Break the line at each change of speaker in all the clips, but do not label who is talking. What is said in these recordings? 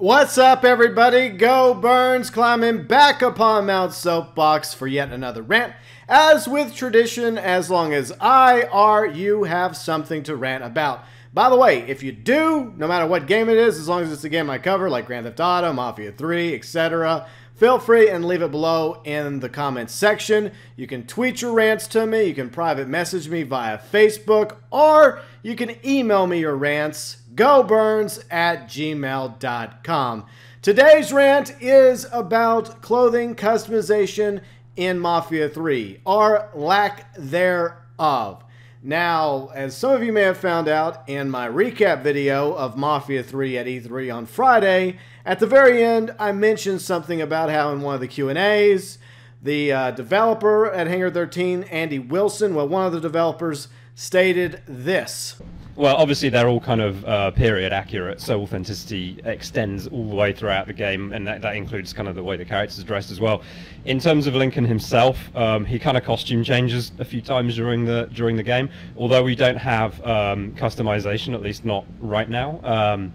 What's up, everybody? GeauxBurns climbing back upon Mount Soapbox for yet another rant. As with tradition, as long as I are, you have something to rant about. By the way, if you do, no matter what game it is, as long as it's a game I cover, like Grand Theft Auto, Mafia 3, etc., feel free and leave it below in the comments section. You can tweet your rants to me, you can private message me via Facebook, or you can email me your rants geauxburns at gmail.com. Today's rant is about clothing customization in Mafia 3, or lack thereof. Now, as some of you may have found out in my recap video of Mafia 3 at E3 on Friday, at the very end I mentioned something about how in one of the Q&As, the uh, developer at Hangar 13, Andy Wilson, well, one of the developers stated this.
Well, obviously they're all kind of uh, period accurate, so authenticity extends all the way throughout the game, and that, that includes kind of the way the characters dressed as well. In terms of Lincoln himself, um, he kind of costume changes a few times during the during the game, although we don't have um, customization, at least not right now. Um,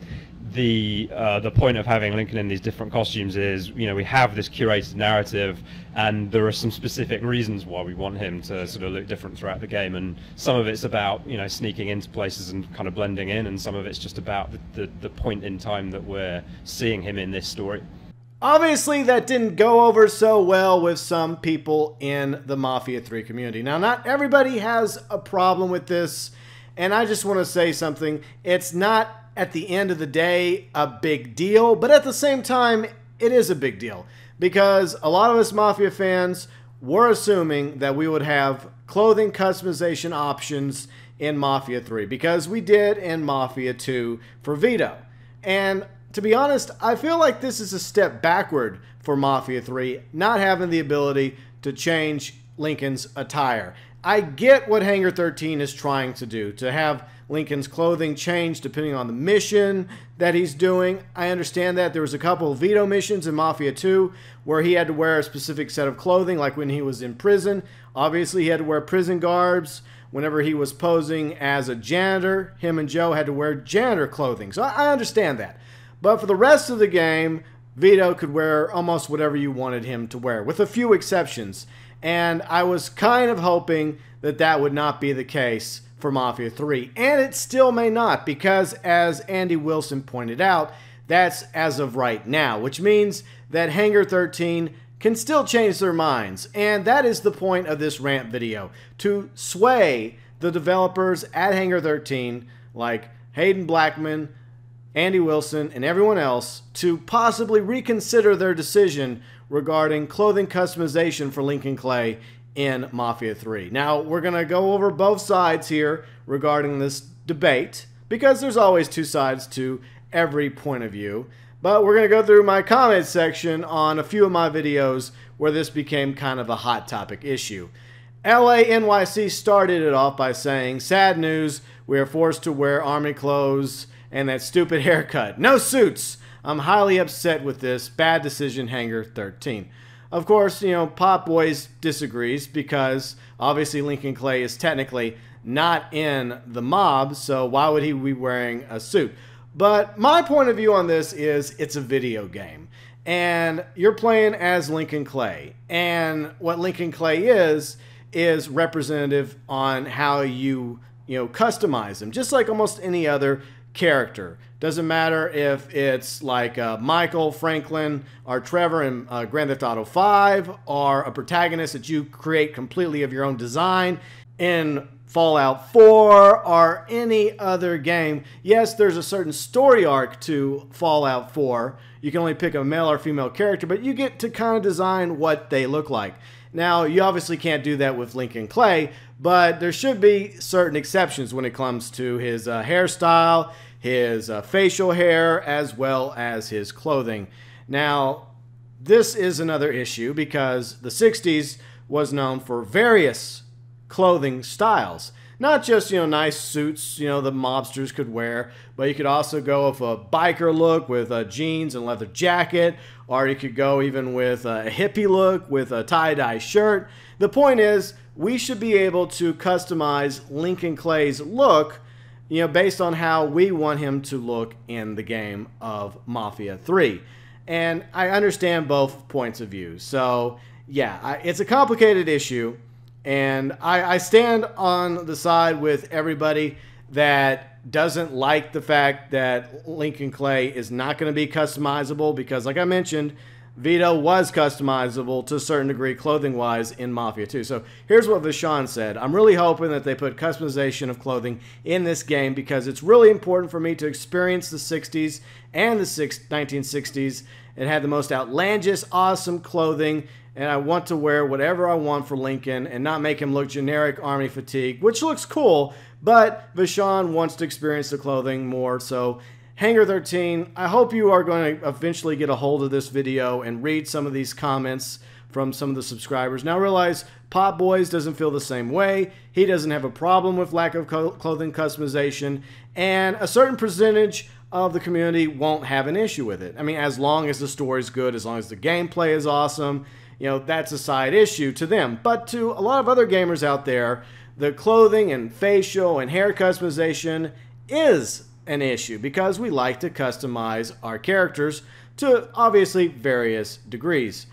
the uh, the point of having Lincoln in these different costumes is, you know, we have this curated narrative, and there are some specific reasons why we want him to sort of look different throughout the game. And some of it's about, you know, sneaking into places and kind of blending in, and some of it's just about the, the, the point in time that we're seeing him in this story.
Obviously, that didn't go over so well with some people in the Mafia 3 community. Now, not everybody has a problem with this, and I just want to say something. It's not at the end of the day a big deal, but at the same time, it is a big deal because a lot of us Mafia fans were assuming that we would have clothing customization options in Mafia 3 because we did in Mafia 2 for Vito. And to be honest, I feel like this is a step backward for Mafia 3, not having the ability to change Lincoln's attire. I get what Hangar 13 is trying to do, to have Lincoln's clothing change depending on the mission that he's doing. I understand that. There was a couple of Vito missions in Mafia 2 where he had to wear a specific set of clothing, like when he was in prison. Obviously, he had to wear prison garbs. Whenever he was posing as a janitor, him and Joe had to wear janitor clothing. So I understand that. But for the rest of the game, Vito could wear almost whatever you wanted him to wear, with a few exceptions. And I was kind of hoping that that would not be the case for Mafia 3. And it still may not, because as Andy Wilson pointed out, that's as of right now, which means that Hangar 13 can still change their minds. And that is the point of this rant video, to sway the developers at Hangar 13, like Haden Blackman, Andy Wilson, and everyone else, to possibly reconsider their decision regarding clothing customization for Lincoln Clay in Mafia 3. Now, we're going to go over both sides here regarding this debate because there's always two sides to every point of view. But we're going to go through my comment section on a few of my videos where this became kind of a hot topic issue. LA NYC started it off by saying, Sad news, we are forced to wear army clothes and that stupid haircut. No suits! I'm highly upset with this. Bad decision, Hangar 13. Of course, you know, Pop Boys disagrees because obviously Lincoln Clay is technically not in the mob, so why would he be wearing a suit? But my point of view on this is it's a video game. And you're playing as Lincoln Clay. And what Lincoln Clay is, is representative on how you, you know, customize him, just like almost any other character. Doesn't matter if it's like uh, Michael, Franklin, or Trevor in uh, Grand Theft Auto 5, or a protagonist that you create completely of your own design in Fallout 4, or any other game. Yes, there's a certain story arc to Fallout 4. You can only pick a male or female character, but you get to kind of design what they look like. Now, you obviously can't do that with Lincoln Clay, but there should be certain exceptions when it comes to his uh, hairstyle, his uh, facial hair, as well as his clothing. Now, this is another issue because the 60s was known for various clothing styles. Not just, you know, nice suits, you know, the mobsters could wear, but you could also go with a biker look with uh, jeans and leather jacket, or you could go even with a hippie look with a tie-dye shirt. The point is, we should be able to customize Lincoln Clay's look you know, based on how we want him to look in the game of Mafia 3. And I understand both points of view. So, yeah, I, it's a complicated issue. And I, I stand on the side with everybody that doesn't like the fact that Lincoln Clay is not going to be customizable because, like I mentioned, Vito was customizable to a certain degree clothing wise in Mafia 2. So here's what Vachon said I'm really hoping that they put customization of clothing in this game because it's really important for me to experience the 60s and the 1960s It had the most outlandish, awesome clothing. And I want to wear whatever I want for Lincoln and not make him look generic army fatigue, which looks cool, but Vachon wants to experience the clothing more. So Hangar 13, I hope you are going to eventually get a hold of this video and read some of these comments from some of the subscribers. Now realize Pop Boys doesn't feel the same way. He doesn't have a problem with lack of clothing customization, and a certain percentage of the community won't have an issue with it. I mean, as long as the story is good, as long as the gameplay is awesome, you know, that's a side issue to them. But to a lot of other gamers out there, the clothing and facial and hair customization is an issue because we like to customize our characters to obviously various degrees.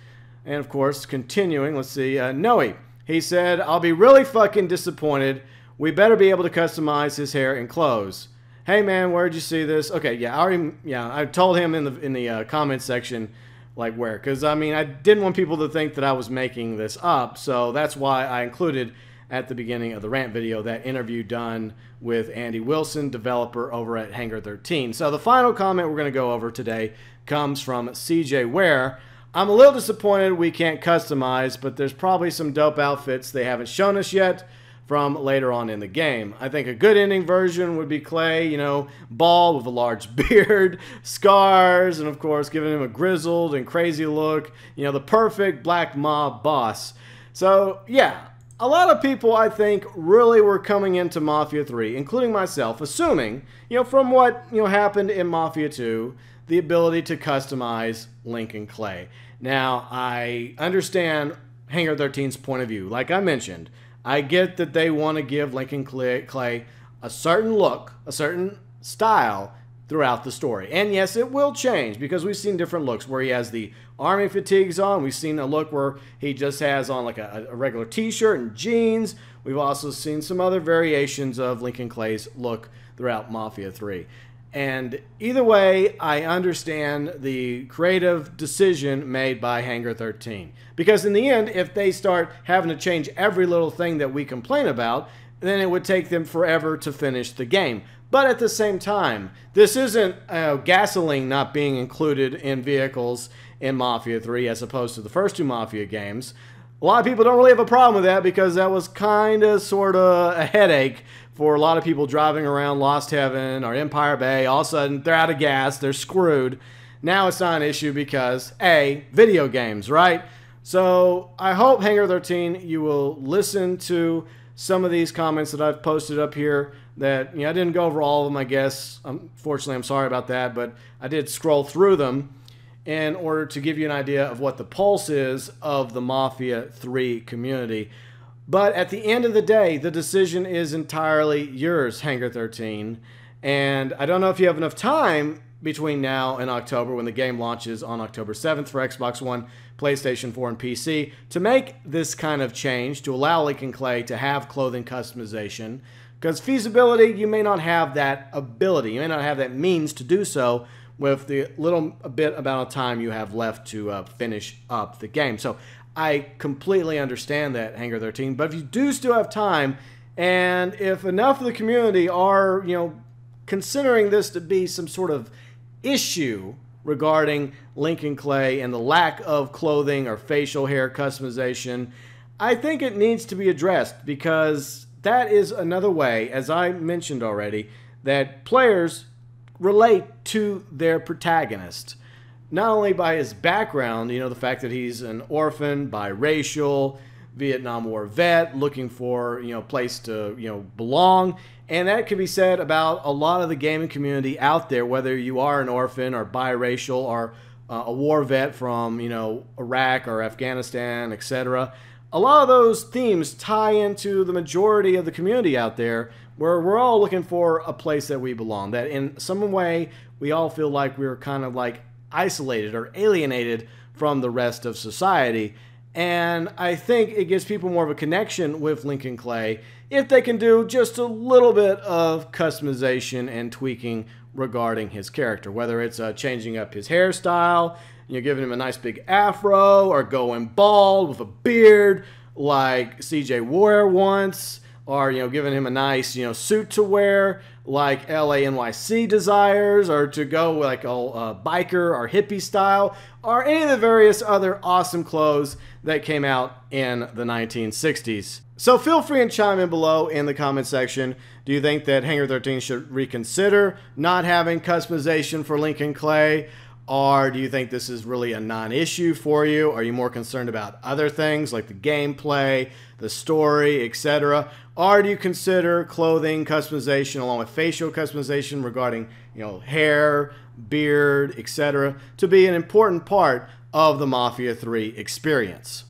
And of course, continuing, let's see, uh, Noe. He said, I'll be really fucking disappointed. We better be able to customize his hair and clothes. Hey man, where'd you see this? Okay, yeah, I already, yeah, I told him in the in the uh, comment section, like where, because I mean, I didn't want people to think that I was making this up, so that's why I included at the beginning of the rant video, that interview done with Andy Wilson, developer over at Hangar 13. So the final comment we're going to go over today comes from CJ Ware. I'm a little disappointed we can't customize, but there's probably some dope outfits they haven't shown us yet from later on in the game. I think a good ending version would be Clay, you know, bald with a large beard, scars, and of course giving him a grizzled and crazy look, you know, the perfect black mob boss. So, yeah, a lot of people, I think, really were coming into Mafia 3, including myself, assuming, you know, from what, you know, happened in Mafia 2, the ability to customize Lincoln Clay. Now, I understand Hangar 13's point of view. Like I mentioned, I get that they want to give Lincoln Clay a certain look, a certain style throughout the story. And yes, it will change because we've seen different looks where he has the army fatigues on. We've seen a look where he just has on like a, a regular t-shirt and jeans. We've also seen some other variations of Lincoln Clay's look throughout Mafia 3. And either way, I understand the creative decision made by Hangar 13. Because in the end, if they start having to change every little thing that we complain about, then it would take them forever to finish the game. But at the same time, this isn't uh, gasoline not being included in vehicles in Mafia 3 as opposed to the first two Mafia games. A lot of people don't really have a problem with that because that was kind of sort of a headache for a lot of people driving around Lost Heaven or Empire Bay. All of a sudden, they're out of gas, they're screwed. Now it's not an issue because, A, video games, right? So I hope, Hangar 13, you will listen to some of these comments that I've posted up here that you know I didn't go over all of them I guess. Unfortunately I'm sorry about that but I did scroll through them in order to give you an idea of what the pulse is of the Mafia 3 community. But at the end of the day the decision is entirely yours Hangar 13 and I don't know if you have enough time between now and October when the game launches on October 7th for Xbox One, PlayStation 4, and PC to make this kind of change to allow Lincoln Clay to have clothing customization because feasibility, you may not have that ability. You may not have that means to do so with the little bit amount of time you have left to uh, finish up the game. So I completely understand that, Hangar 13. But if you do still have time, and if enough of the community are, you know, considering this to be some sort of issue regarding Lincoln Clay and the lack of clothing or facial hair customization, I think it needs to be addressed because that is another way, as I mentioned already, that players relate to their protagonist. Not only by his background, you know, the fact that he's an orphan, biracial, Vietnam War vet, looking for, you know, place to, you know, belong. And that can be said about a lot of the gaming community out there, whether you are an orphan or biracial or uh, a war vet from, you know, Iraq or Afghanistan, etc a lot of those themes tie into the majority of the community out there where we're all looking for a place that we belong. That in some way we all feel like we're kind of like isolated or alienated from the rest of society. And I think it gives people more of a connection with Lincoln Clay if they can do just a little bit of customization and tweaking regarding his character, whether it's uh, changing up his hairstyle, you're giving him a nice big afro, or going bald with a beard like CJ Warrior once, or you know, giving him a nice you know suit to wear like LANYC desires, or to go like a biker or hippie style, or any of the various other awesome clothes that came out in the 1960s. So feel free and chime in below in the comment section. Do you think that Hangar 13 should reconsider not having customization for Lincoln Clay? Or do you think this is really a non issue for you? Are you more concerned about other things like the gameplay, the story, etc.? Or do you consider clothing customization along with facial customization regarding, you know, hair, beard, etc., to be an important part of the Mafia 3 experience?